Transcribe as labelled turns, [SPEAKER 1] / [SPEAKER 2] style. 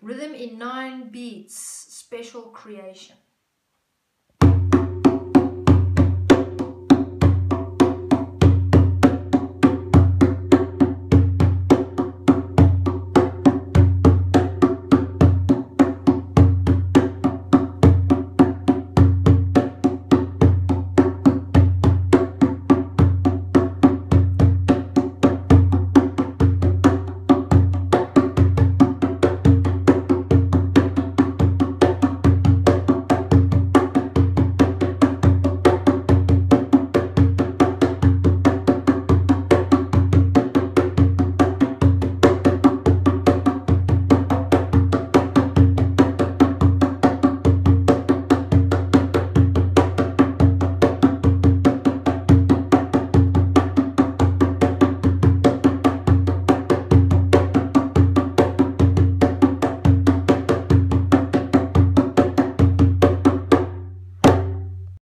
[SPEAKER 1] Rhythm in nine beats, special creation.